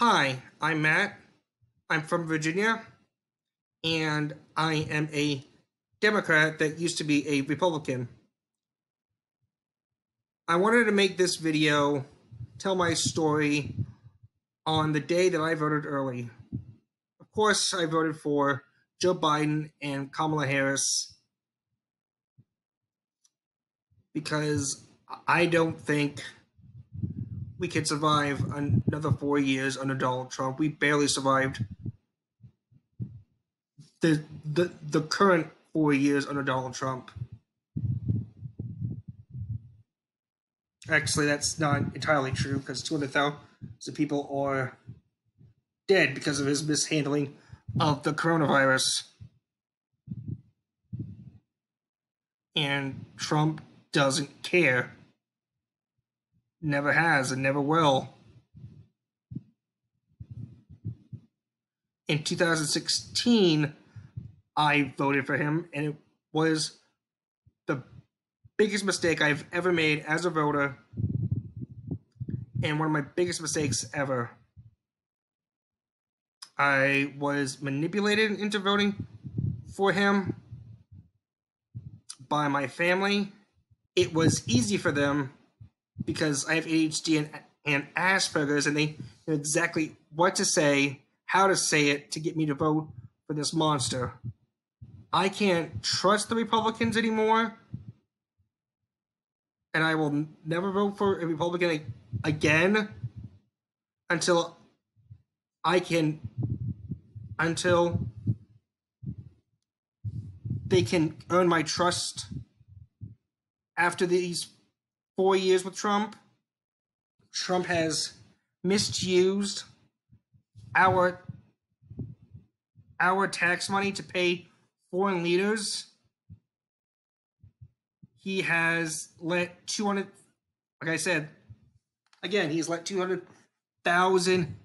Hi, I'm Matt. I'm from Virginia, and I am a Democrat that used to be a Republican. I wanted to make this video tell my story on the day that I voted early. Of course, I voted for Joe Biden and Kamala Harris because I don't think we can survive another four years under Donald Trump. We barely survived the the the current four years under Donald Trump. Actually, that's not entirely true because 200,000 people are dead because of his mishandling of the coronavirus. And Trump doesn't care. Never has and never will. In 2016, I voted for him, and it was the biggest mistake I've ever made as a voter, and one of my biggest mistakes ever. I was manipulated into voting for him by my family. It was easy for them because I have ADHD and, and Asperger's, and they know exactly what to say, how to say it to get me to vote for this monster. I can't trust the Republicans anymore, and I will never vote for a Republican again until I can until they can earn my trust after these four years with Trump. Trump has misused our our tax money to pay foreign leaders. He has let 200 like I said again, he's let 200,000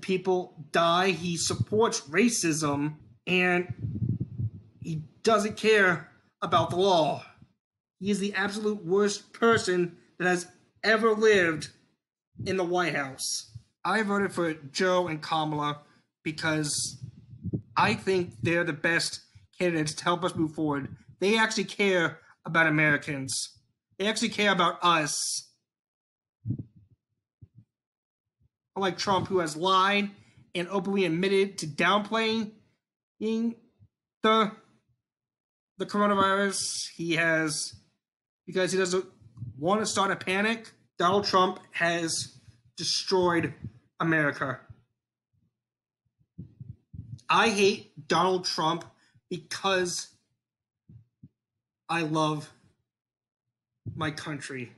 people die. He supports racism and he doesn't care about the law. He is the absolute worst person that has ever lived in the White House. I voted for Joe and Kamala because I think they're the best candidates to help us move forward. They actually care about Americans. They actually care about us. Unlike Trump, who has lied and openly admitted to downplaying the the coronavirus, he has because he doesn't want to start a panic. Donald Trump has destroyed America. I hate Donald Trump because I love my country.